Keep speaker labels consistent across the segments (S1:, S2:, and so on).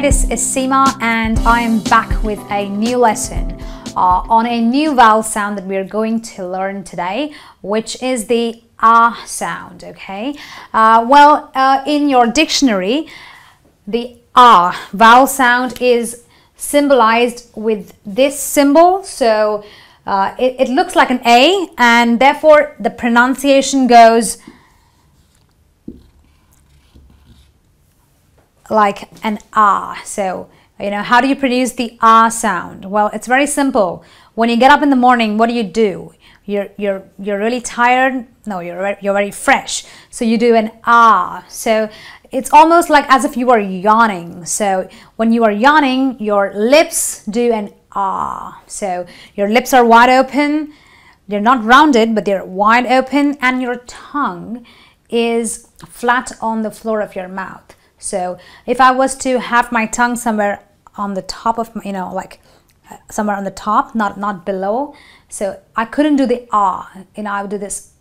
S1: Hi, this is Seema and I am back with a new lesson uh, on a new vowel sound that we are going to learn today, which is the ah sound, okay? Uh, well, uh, in your dictionary, the ah vowel sound is symbolized with this symbol. So uh, it, it looks like an A and therefore the pronunciation goes like an ah. So, you know, how do you produce the ah sound? Well, it's very simple. When you get up in the morning, what do you do? You're, you're, you're really tired. No, you're, you're very fresh. So you do an ah. So it's almost like as if you are yawning. So when you are yawning, your lips do an ah. So your lips are wide open. They're not rounded, but they're wide open and your tongue is flat on the floor of your mouth. So if I was to have my tongue somewhere on the top of my, you know, like uh, somewhere on the top, not, not below. So I couldn't do the ah, you know, I would do this.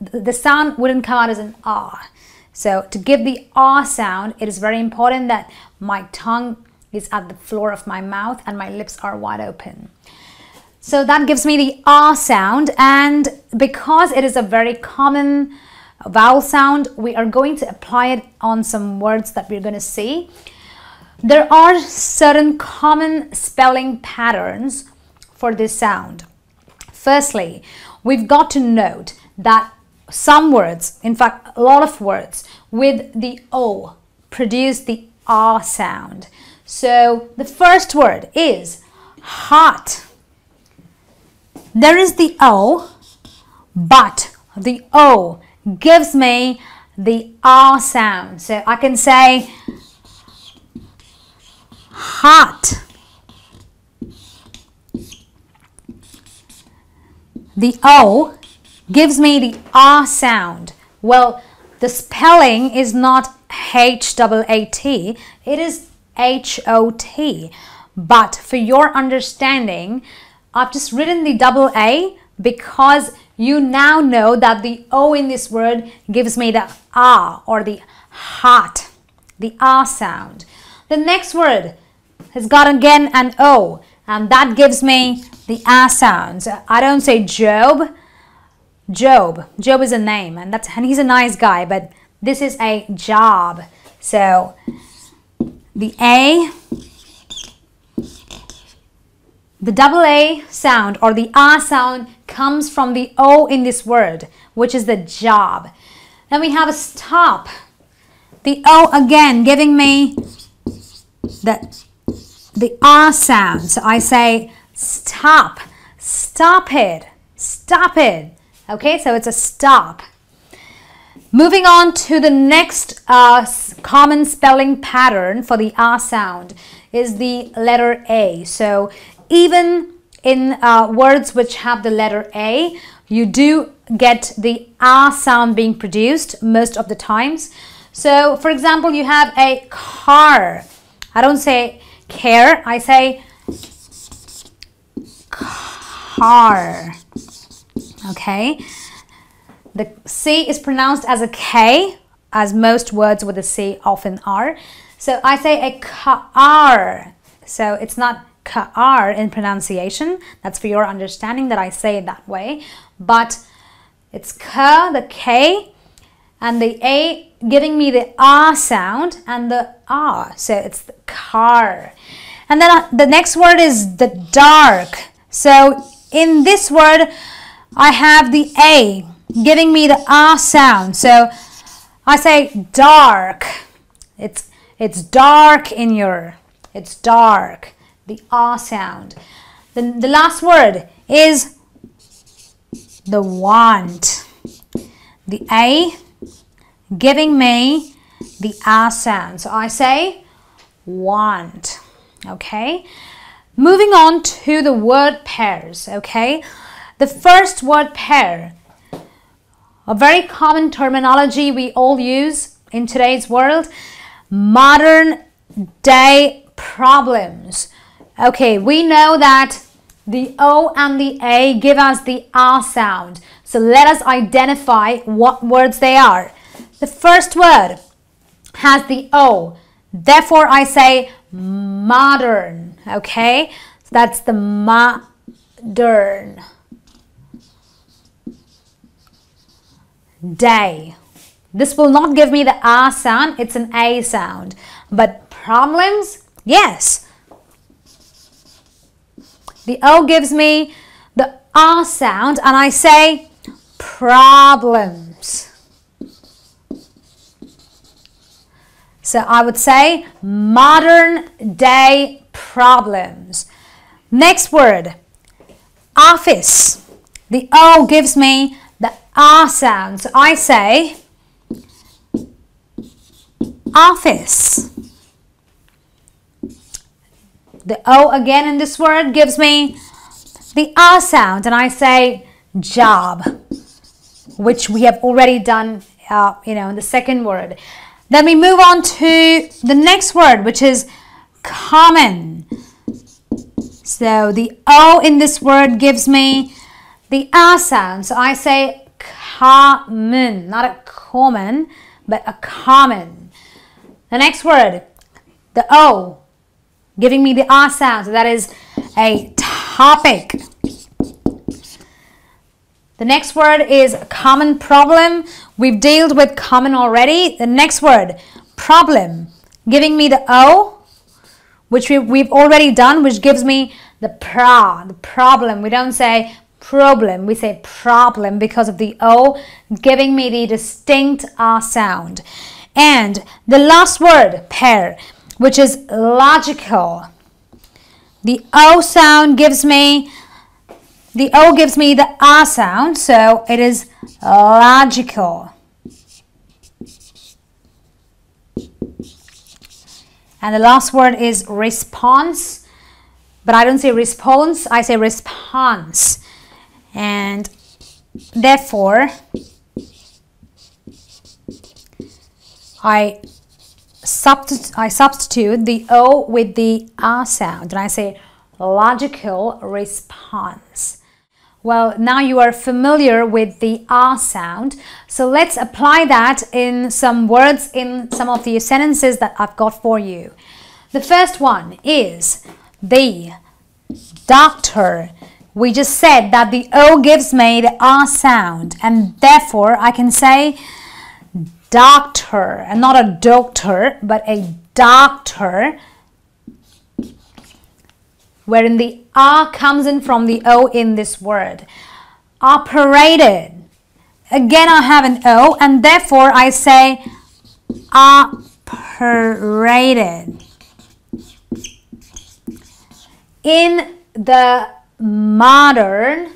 S1: The sound wouldn't come out as an ah. So to give the ah sound, it is very important that my tongue is at the floor of my mouth and my lips are wide open. So that gives me the ah sound and because it is a very common vowel sound, we are going to apply it on some words that we're going to see. There are certain common spelling patterns for this sound. Firstly, we've got to note that some words, in fact, a lot of words with the O produce the R sound. So the first word is hot. There is the O, but the O gives me the R sound. So I can say hot. The O gives me the R sound. Well, the spelling is not H-A-A-T, it is H-O-T. But for your understanding, I've just written the double A because you now know that the O in this word gives me the ah or the hot, the ah sound. The next word has got again an O and that gives me the ah sound. I don't say Job. Job. Job is a name and that's and he's a nice guy, but this is a job. So the A the double A sound or the ah sound comes from the O in this word, which is the job. Then we have a stop. The O again giving me the, the R sound. So I say stop, stop it, stop it. Okay, so it's a stop. Moving on to the next uh, common spelling pattern for the R sound is the letter A. So even in uh, words which have the letter A, you do get the A sound being produced most of the times. So, for example, you have a car. I don't say care, I say car. Okay. The C is pronounced as a K, as most words with a C often are. So I say a car. So it's not ka in pronunciation. That's for your understanding that I say it that way. But it's ka, the K, and the A giving me the ah sound and the ah. So it's the car. And then uh, the next word is the dark. So in this word, I have the A giving me the ah sound. So I say dark. It's it's dark in your. It's dark the R sound. The, the last word is the want. The A giving me the R sound. So I say want. Okay. Moving on to the word pairs. Okay. The first word pair, a very common terminology we all use in today's world, modern day problems. Okay, we know that the O and the A give us the R sound. So let us identify what words they are. The first word has the O. Therefore, I say modern. Okay, so that's the modern day. This will not give me the R sound, it's an A sound. But problems, yes. The O gives me the R sound and I say problems. So I would say modern day problems. Next word, office. The O gives me the R sound. So I say office. The O again in this word gives me the R sound and I say job, which we have already done, uh, you know, in the second word. Then we move on to the next word, which is common. So the O in this word gives me the R sound. So I say common, not a common, but a common. The next word, the O, giving me the R sound. So that is a topic. The next word is common problem. We've dealt with common already. The next word, problem, giving me the O, which we, we've already done, which gives me the pra, the problem. We don't say problem, we say problem because of the O, giving me the distinct R sound. And the last word, pair, which is logical. The O sound gives me the O gives me the R sound, so it is logical. And the last word is response, but I don't say response, I say response. And therefore, I I substitute the O with the R sound, and I say logical response. Well, now you are familiar with the R sound. So let's apply that in some words in some of the sentences that I've got for you. The first one is the doctor. We just said that the O gives me the R sound and therefore I can say doctor and not a doctor but a doctor wherein the R comes in from the O in this word. Operated. Again, I have an O, and therefore I say operated. In the modern,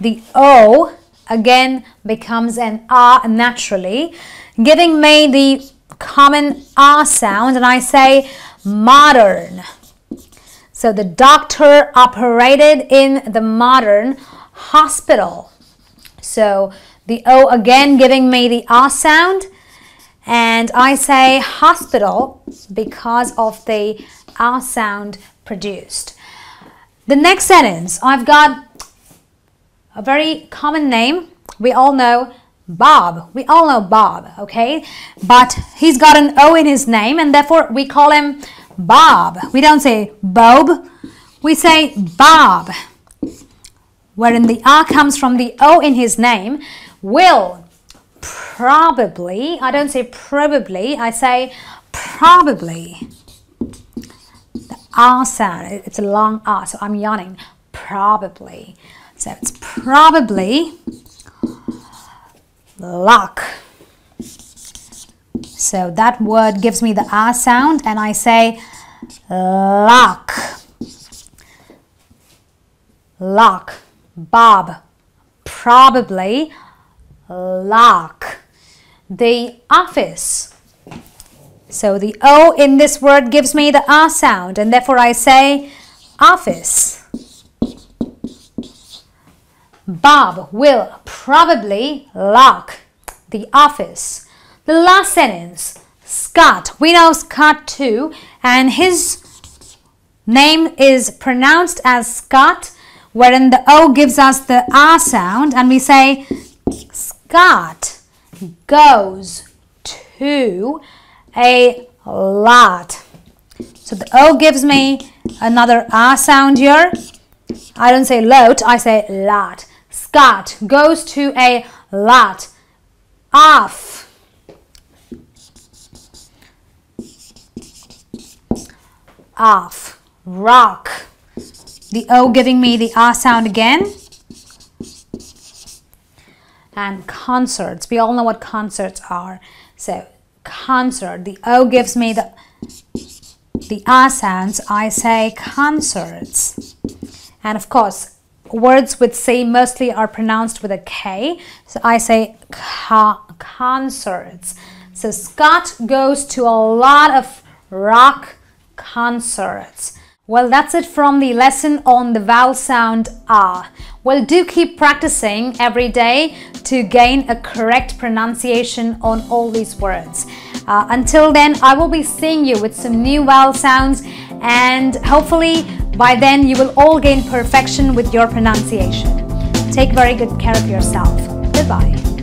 S1: the O again becomes an R naturally, giving me the common R sound, and I say modern. So the doctor operated in the modern hospital. So the O again giving me the R sound. And I say hospital because of the R sound produced. The next sentence, I've got a very common name. We all know Bob. We all know Bob, okay? But he's got an O in his name and therefore we call him Bob. We don't say Bob, we say Bob. Wherein the R comes from the O in his name, will probably, I don't say probably, I say probably. The R sound, it's a long R, so I'm yawning. Probably. So it's probably luck. So that word gives me the R sound and I say lock. Lock. Bob. Probably lock. The office. So the O in this word gives me the R sound and therefore I say office. Bob will probably lock the office. The last sentence, Scott. We know Scott too, and his name is pronounced as Scott, wherein the O gives us the R sound, and we say Scott goes to a lot. So the O gives me another R sound here. I don't say lot, I say lot. Scott goes to a lot. Off. Off. Rock. The O giving me the R sound again. And concerts. We all know what concerts are. So concert. The O gives me the the R sounds. I say concerts. And of course, words with C mostly are pronounced with a K. So I say concerts. So Scott goes to a lot of rock concerts. Well, that's it from the lesson on the vowel sound R. Well, do keep practicing every day to gain a correct pronunciation on all these words. Uh, until then, I will be seeing you with some new vowel sounds and hopefully by then you will all gain perfection with your pronunciation. Take very good care of yourself. Goodbye.